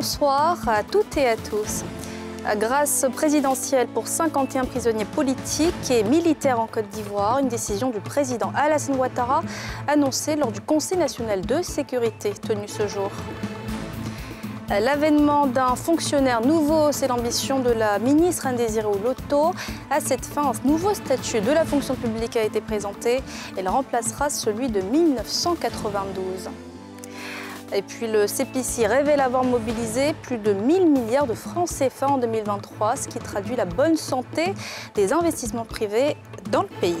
Bonsoir à toutes et à tous. Grâce présidentielle pour 51 prisonniers politiques et militaires en Côte d'Ivoire, une décision du président Alassane Ouattara annoncée lors du Conseil national de sécurité tenu ce jour. L'avènement d'un fonctionnaire nouveau, c'est l'ambition de la ministre indésirée Loto. À cette fin, un nouveau statut de la fonction publique a été présenté. Elle remplacera celui de 1992. Et puis le CPC révèle avoir mobilisé plus de 1000 milliards de francs CFA en 2023, ce qui traduit la bonne santé des investissements privés dans le pays.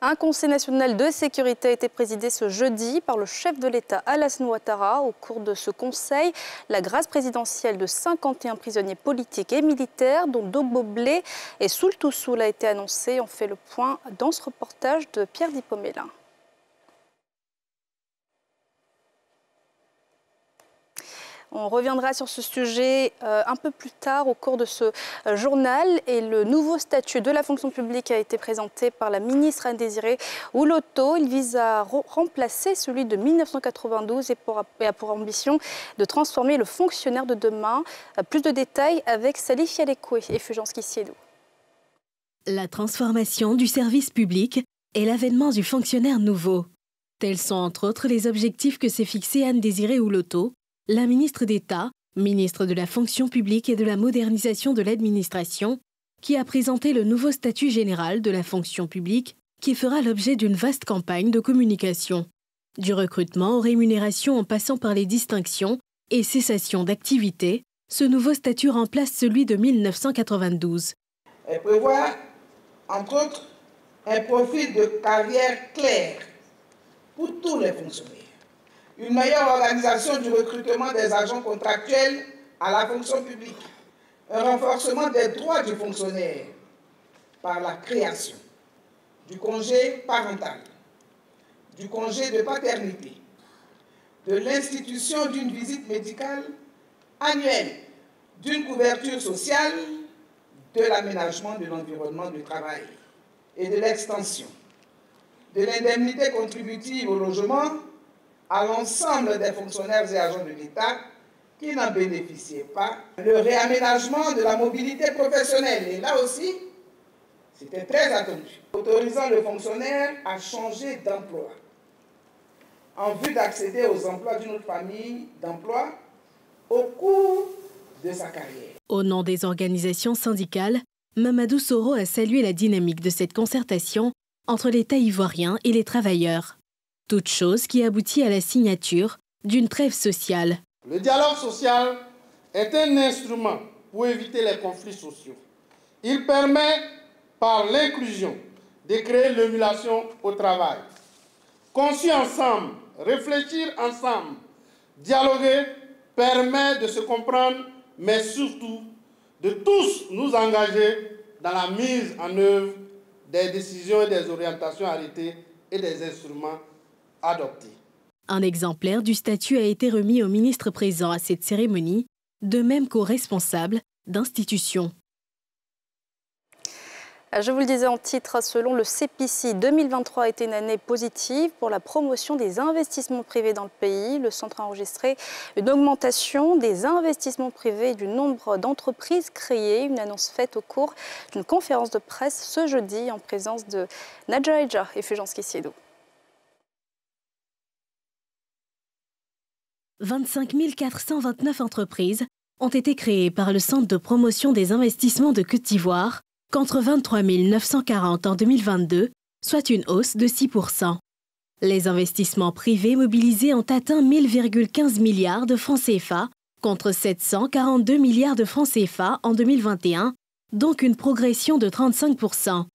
Un conseil national de sécurité a été présidé ce jeudi par le chef de l'État Alassane Ouattara. Au cours de ce conseil, la grâce présidentielle de 51 prisonniers politiques et militaires, dont Dogbo Blé et Soul Toussoul, a été annoncée. On fait le point dans ce reportage de Pierre Dipomélin. On reviendra sur ce sujet euh, un peu plus tard au cours de ce euh, journal. Et le nouveau statut de la fonction publique a été présenté par la ministre indésirée Ouloto. Il vise à remplacer celui de 1992 et, a pour ambition de transformer le fonctionnaire de demain. Euh, plus de détails avec Salif Yalekoué et Fulgence Kissiedou. La transformation du service public et l'avènement du fonctionnaire nouveau. Tels sont entre autres les objectifs que s'est fixé Anne Désirée Ouloto la ministre d'État, ministre de la fonction publique et de la modernisation de l'administration, qui a présenté le nouveau statut général de la fonction publique qui fera l'objet d'une vaste campagne de communication. Du recrutement aux rémunérations en passant par les distinctions et cessations d'activité, ce nouveau statut remplace celui de 1992. Elle prévoit, entre autres, un profil de carrière clair pour tous les fonctionnaires une meilleure organisation du recrutement des agents contractuels à la fonction publique, un renforcement des droits du fonctionnaire par la création du congé parental, du congé de paternité, de l'institution d'une visite médicale annuelle, d'une couverture sociale, de l'aménagement de l'environnement du travail et de l'extension, de l'indemnité contributive au logement à l'ensemble des fonctionnaires et agents de l'État qui n'en bénéficiaient pas. Le réaménagement de la mobilité professionnelle, et là aussi, c'était très attendu, autorisant le fonctionnaire à changer d'emploi en vue d'accéder aux emplois d'une autre famille d'emploi au cours de sa carrière. Au nom des organisations syndicales, Mamadou Soro a salué la dynamique de cette concertation entre l'État ivoirien et les travailleurs. Toute chose qui aboutit à la signature d'une trêve sociale. Le dialogue social est un instrument pour éviter les conflits sociaux. Il permet, par l'inclusion, de créer l'émulation au travail. Conçu ensemble, réfléchir ensemble, dialoguer permet de se comprendre, mais surtout de tous nous engager dans la mise en œuvre des décisions et des orientations arrêtées et des instruments un exemplaire du statut a été remis au ministre présent à cette cérémonie, de même qu'aux responsables d'institutions. Je vous le disais en titre, selon le CPC, 2023 a été une année positive pour la promotion des investissements privés dans le pays. Le centre a enregistré une augmentation des investissements privés et du nombre d'entreprises créées. Une annonce faite au cours d'une conférence de presse ce jeudi en présence de Nadja et Fulgence Kissiedo. 25 429 entreprises ont été créées par le Centre de promotion des investissements de Côte d'Ivoire, contre 23 940 en 2022, soit une hausse de 6% Les investissements privés mobilisés ont atteint 1000,15 milliards de francs CFA, contre 742 milliards de francs CFA en 2021, donc une progression de 35%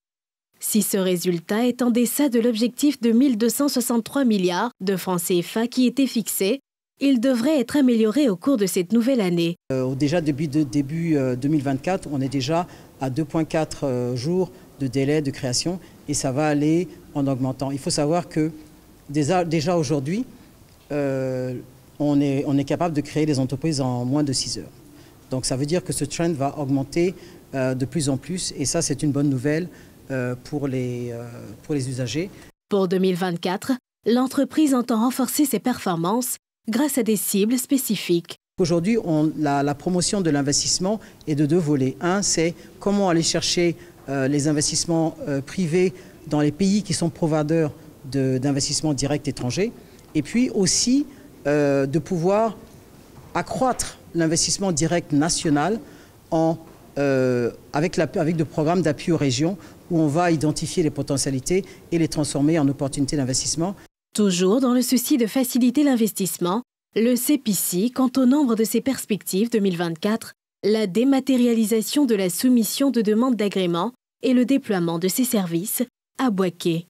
si ce résultat est en deçà de l'objectif de 1263 milliards de francs CFA qui était fixé, il devrait être amélioré au cours de cette nouvelle année. Euh, déjà début, début 2024, on est déjà à 2,4 euh, jours de délai de création et ça va aller en augmentant. Il faut savoir que déjà, déjà aujourd'hui, euh, on, est, on est capable de créer des entreprises en moins de 6 heures. Donc ça veut dire que ce trend va augmenter de plus en plus et ça c'est une bonne nouvelle pour, les, pour les usagers. Pour 2024, l'entreprise entend renforcer ses performances grâce à des cibles spécifiques. Aujourd'hui, la, promotion de l'investissement est de deux volets. Un, c'est comment aller chercher euh, les investissements euh, privés dans les pays qui sont provideurs d'investissements directs étrangers. Et puis aussi euh, de pouvoir accroître l'investissement direct national avec des programmes d'appui aux régions où on va identifier les potentialités et les transformer en opportunités d'investissement. Toujours dans le souci de faciliter l'investissement, le CPC, quant au nombre de ses perspectives 2024, la dématérialisation de la soumission de demandes d'agrément et le déploiement de ses services à Boaké.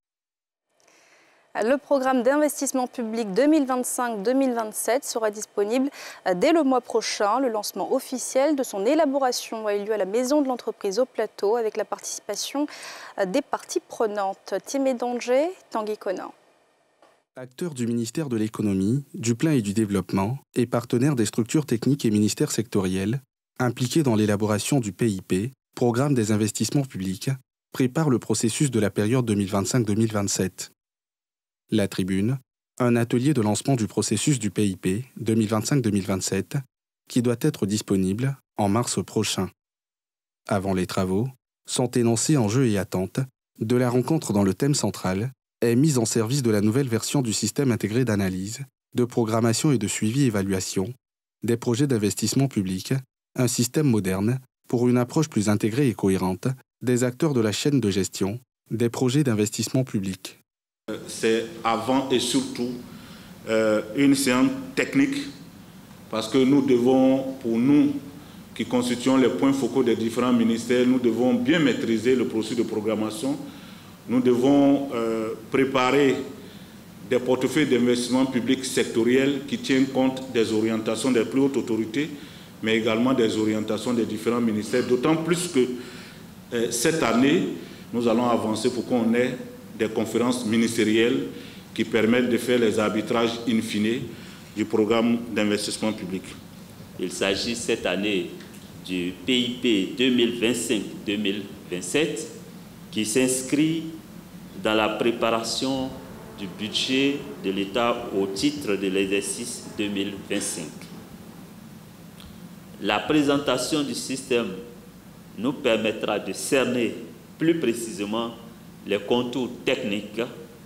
Le programme d'investissement public 2025-2027 sera disponible dès le mois prochain. Le lancement officiel de son élaboration a eu lieu à la Maison de l'entreprise au Plateau avec la participation des parties prenantes. Timé Danger, Tanguy. Acteur du ministère de l'économie, du plein et du développement et partenaire des structures techniques et ministères sectoriels, impliqués dans l'élaboration du PIP, Programme des investissements publics, prépare le processus de la période 2025-2027. La Tribune, un atelier de lancement du processus du PIP 2025-2027, qui doit être disponible en mars prochain. Avant les travaux, sont énoncés enjeux et attentes de la rencontre dans le thème central est mise en service de la nouvelle version du système intégré d'analyse, de programmation et de suivi-évaluation des projets d'investissement public, un système moderne pour une approche plus intégrée et cohérente des acteurs de la chaîne de gestion des projets d'investissement public. C'est avant et surtout euh, une séance technique parce que nous devons, pour nous qui constituons les points focaux des différents ministères, nous devons bien maîtriser le processus de programmation. Nous devons euh, préparer des portefeuilles d'investissement public sectoriels qui tiennent compte des orientations des plus hautes autorités, mais également des orientations des différents ministères, d'autant plus que euh, cette année, nous allons avancer pour qu'on ait des conférences ministérielles qui permettent de faire les arbitrages in fine du programme d'investissement public. Il s'agit cette année du PIP 2025-2027 qui s'inscrit dans la préparation du budget de l'État au titre de l'exercice 2025. La présentation du système nous permettra de cerner plus précisément les contours techniques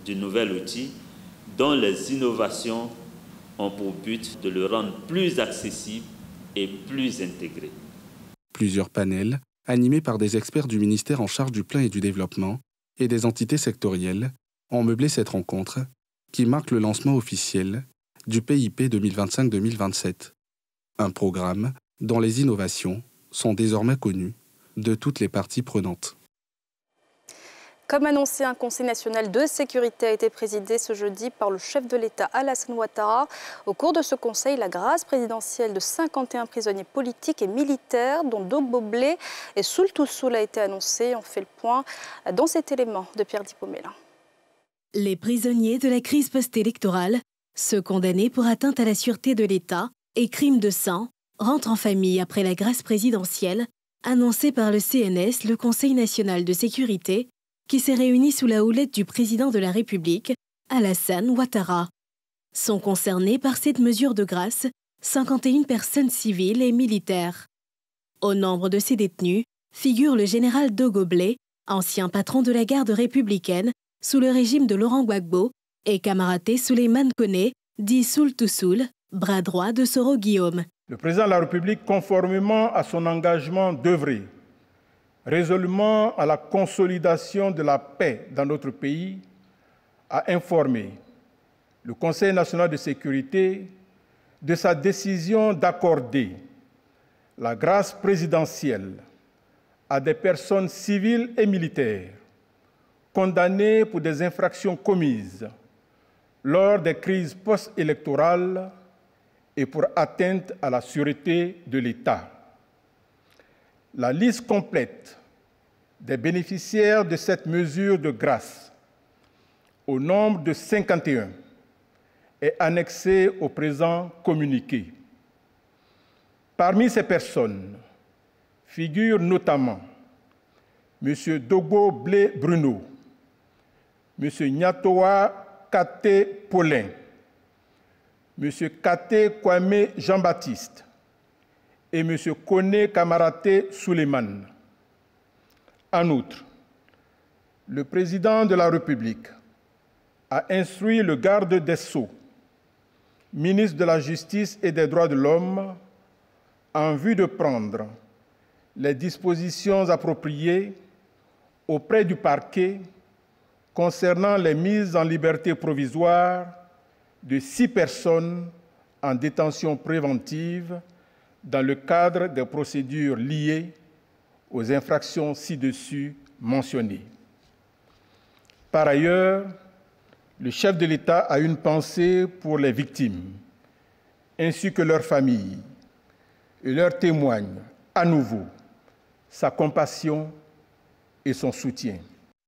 du nouvel outil dont les innovations ont pour but de le rendre plus accessible et plus intégré. Plusieurs panels, animés par des experts du ministère en charge du plein et du développement et des entités sectorielles, ont meublé cette rencontre qui marque le lancement officiel du PIP 2025-2027, un programme dont les innovations sont désormais connues de toutes les parties prenantes. Comme annoncé, un Conseil national de sécurité a été présidé ce jeudi par le chef de l'État Alassane Ouattara. Au cours de ce Conseil, la grâce présidentielle de 51 prisonniers politiques et militaires, dont Dogbo Blé et Soul a été annoncée. On fait le point dans cet élément de Pierre Dipomela. Les prisonniers de la crise post-électorale, ceux condamnés pour atteinte à la sûreté de l'État et crimes de sang, rentrent en famille après la grâce présidentielle annoncée par le CNS, le Conseil national de sécurité, qui s'est réuni sous la houlette du président de la République, Alassane Ouattara. Sont concernés par cette mesure de grâce 51 personnes civiles et militaires. Au nombre de ces détenus figure le général Dogoblé, ancien patron de la garde républicaine sous le régime de Laurent Gbagbo, et Kamaraté Souleymane Kone, dit Soul Toussoul, bras droit de Soro Guillaume. Le président de la République, conformément à son engagement d'œuvrer résolument à la consolidation de la paix dans notre pays, a informé le Conseil national de sécurité de sa décision d'accorder la grâce présidentielle à des personnes civiles et militaires condamnées pour des infractions commises lors des crises post-électorales et pour atteinte à la sûreté de l'État. La liste complète des bénéficiaires de cette mesure de grâce, au nombre de 51, est annexée au présent communiqué. Parmi ces personnes figurent notamment M. Dogo Blé Bruno, M. Nyatoa Kate Paulin, M. Kate Kwame Jean-Baptiste et M. Kone Kamarate Suleiman. En outre, le président de la République a instruit le garde des Sceaux, ministre de la Justice et des Droits de l'Homme, en vue de prendre les dispositions appropriées auprès du parquet concernant les mises en liberté provisoire de six personnes en détention préventive dans le cadre des procédures liées aux infractions ci-dessus mentionnées. Par ailleurs, le chef de l'État a une pensée pour les victimes ainsi que leurs familles et leur témoigne à nouveau sa compassion et son soutien.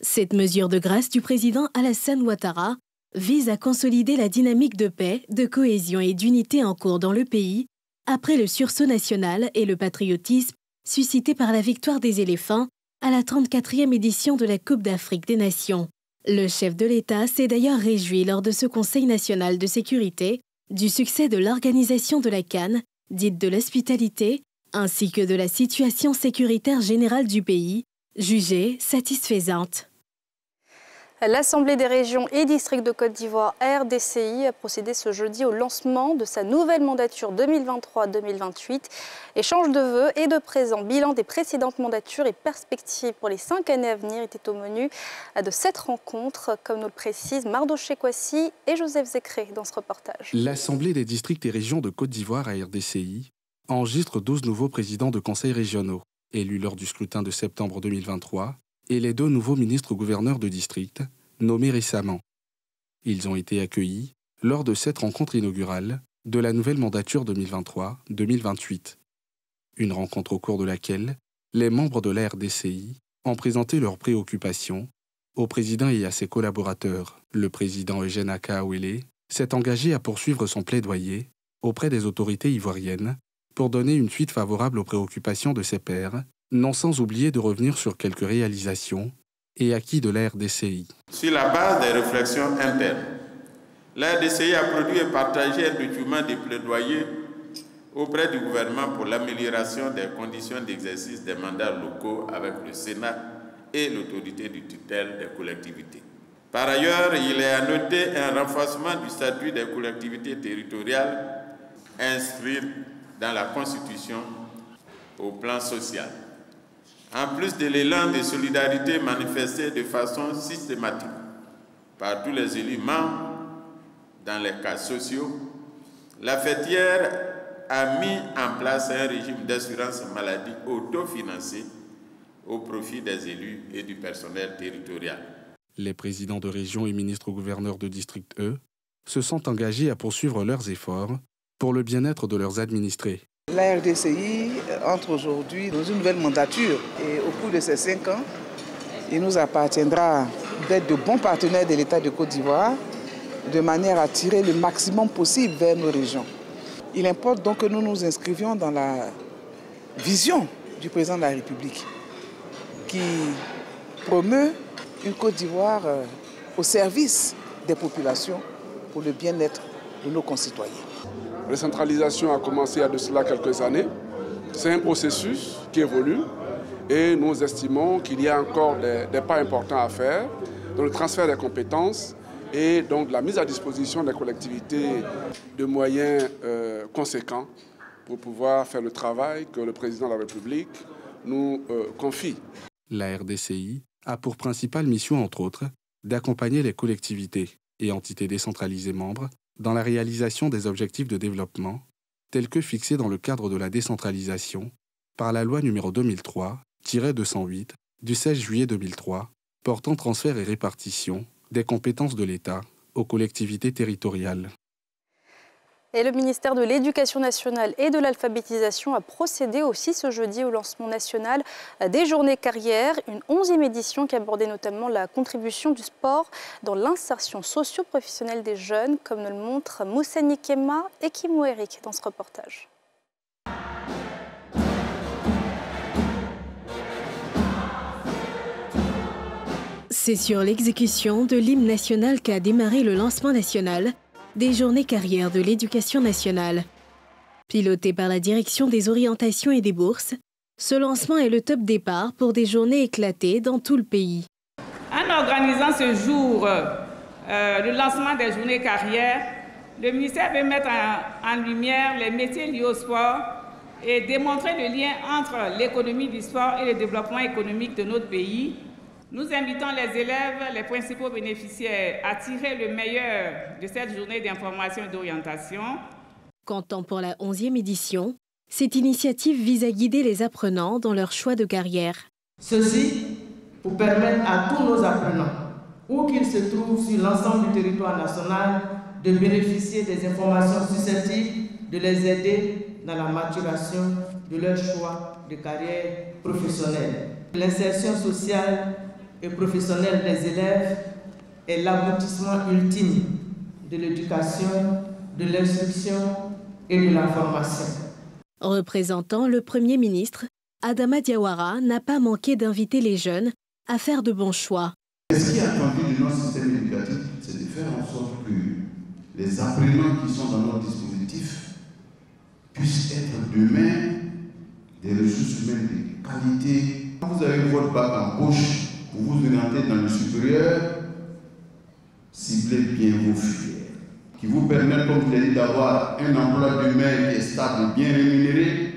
Cette mesure de grâce du président Alassane Ouattara vise à consolider la dynamique de paix, de cohésion et d'unité en cours dans le pays après le sursaut national et le patriotisme suscité par la victoire des éléphants à la 34e édition de la Coupe d'Afrique des Nations. Le chef de l'État s'est d'ailleurs réjoui lors de ce Conseil national de sécurité du succès de l'organisation de la Cannes, dite de l'hospitalité, ainsi que de la situation sécuritaire générale du pays, jugée satisfaisante. L'Assemblée des régions et districts de Côte d'Ivoire, RDCI, a procédé ce jeudi au lancement de sa nouvelle mandature 2023-2028. Échange de vœux et de présents, bilan des précédentes mandatures et perspectives pour les cinq années à venir étaient au menu de cette rencontre, comme nous le précisent Mardoché Kwasi et Joseph Zécré dans ce reportage. L'Assemblée des districts et régions de Côte d'Ivoire à RDCI enregistre 12 nouveaux présidents de conseils régionaux, élus lors du scrutin de septembre 2023 et les deux nouveaux ministres-gouverneurs de district, nommés récemment. Ils ont été accueillis lors de cette rencontre inaugurale de la nouvelle mandature 2023-2028. Une rencontre au cours de laquelle les membres de la RDCI ont présenté leurs préoccupations au président et à ses collaborateurs. Le président Eugène Akaouele s'est engagé à poursuivre son plaidoyer auprès des autorités ivoiriennes pour donner une suite favorable aux préoccupations de ses pairs non sans oublier de revenir sur quelques réalisations et acquis de la RDCI. Sur la base des réflexions internes, la RDCI a produit et partagé un document de plaidoyer auprès du gouvernement pour l'amélioration des conditions d'exercice des mandats locaux avec le Sénat et l'autorité du tutelle des collectivités. Par ailleurs, il est à noter un renforcement du statut des collectivités territoriales inscrit dans la Constitution au plan social en plus de l'élan de solidarité manifesté de façon systématique par tous les élus membres dans les cas sociaux, la fêtière a mis en place un régime d'assurance maladie autofinancé au profit des élus et du personnel territorial. Les présidents de région et ministres-gouverneurs de district, eux, se sont engagés à poursuivre leurs efforts pour le bien-être de leurs administrés. La RDCI entre aujourd'hui dans une nouvelle mandature et au cours de ces cinq ans, il nous appartiendra d'être de bons partenaires de l'État de Côte d'Ivoire de manière à tirer le maximum possible vers nos régions. Il importe donc que nous nous inscrivions dans la vision du président de la République qui promeut une Côte d'Ivoire euh, au service des populations pour le bien-être de nos concitoyens. La décentralisation a commencé il y a de cela quelques années. C'est un processus qui évolue et nous estimons qu'il y a encore des, pas importants à faire dans le transfert des compétences et donc la mise à disposition des collectivités de moyens euh, conséquents pour pouvoir faire le travail que le président de la République nous euh, confie. La RDCI a pour principale mission, entre autres, d'accompagner les collectivités et entités décentralisées membres dans la réalisation des objectifs de développement tels que fixés dans le cadre de la décentralisation par la loi n° 2003-208 du 16 juillet 2003 portant transfert et répartition des compétences de l'État aux collectivités territoriales. Et le ministère de l'Éducation nationale et de l'alphabétisation a procédé aussi ce jeudi au lancement national des journées carrières, une onzième édition qui abordait notamment la contribution du sport dans l'insertion socio-professionnelle des jeunes, comme nous le montrent Moussa Nikema et Kimou Eric dans ce reportage. C'est sur l'exécution de l'hymne national qu'a démarré le lancement national des journées carrières de l'éducation nationale. Piloté par la direction des orientations et des bourses, ce lancement est le top départ pour des journées éclatées dans tout le pays. En organisant ce jour, euh, le lancement des journées carrières, le ministère veut mettre en, en lumière les métiers liés au sport et démontrer le lien entre l'économie du sport et le développement économique de notre pays. Nous invitons les élèves, les principaux bénéficiaires, à tirer le meilleur de cette journée d'information et d'orientation. Comptant pour la 11e édition, cette initiative vise à guider les apprenants dans leur choix de carrière. Ceci pour permettre à tous nos apprenants, où qu'ils se trouvent sur l'ensemble du territoire national, de bénéficier des informations susceptibles de les aider dans la maturation de leur choix de carrière professionnelle. L'insertion sociale et professionnelle des élèves est l'aboutissement ultime de l'éducation, de l'instruction et de la formation. Représentant le Premier ministre, Adama Diawara n'a pas manqué d'inviter les jeunes à faire de bons choix. Ce qui est attendu de notre système éducatif, c'est de faire en sorte que les apprenants qui sont dans notre dispositif puissent être demain des ressources humaines de qualité. Quand vous avez votre bac en poche pour vous orienter dans le supérieur, ciblez bien vos filières qui vous permettent, comme je l'ai dit, d'avoir un emploi demain qui est stable, bien rémunéré.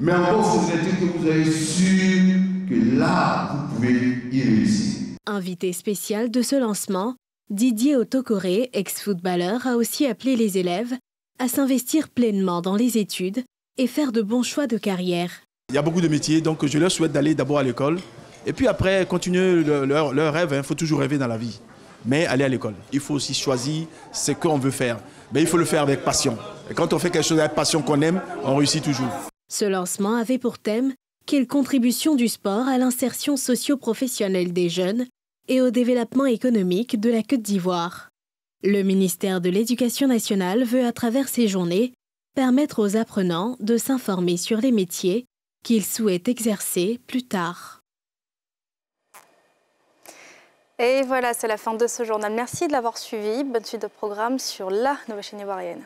Mais encore faudrait-il que vous ayez sûr que là, vous pouvez y réussir. Invité spécial de ce lancement, Didier Otokoré, ex-footballeur, a aussi appelé les élèves à s'investir pleinement dans les études et faire de bons choix de carrière. Il y a beaucoup de métiers, donc je leur souhaite d'aller d'abord à l'école et puis après continuer leur, leur, rêve. Il hein. faut toujours rêver dans la vie, mais aller à l'école. Il faut aussi choisir ce qu'on veut faire. Mais il faut le faire avec passion. Et quand on fait quelque chose avec passion qu'on aime, on réussit toujours. Ce lancement avait pour thème quelle contribution du sport à l'insertion socio-professionnelle des jeunes et au développement économique de la Côte d'Ivoire? Le ministère de l'Éducation nationale veut à travers ces journées permettre aux apprenants de s'informer sur les métiers qu'ils souhaitent exercer plus tard. Et voilà, c'est la fin de ce journal. Merci de l'avoir suivi. Bonne suite de programme sur la nouvelle chaîne ivoirienne.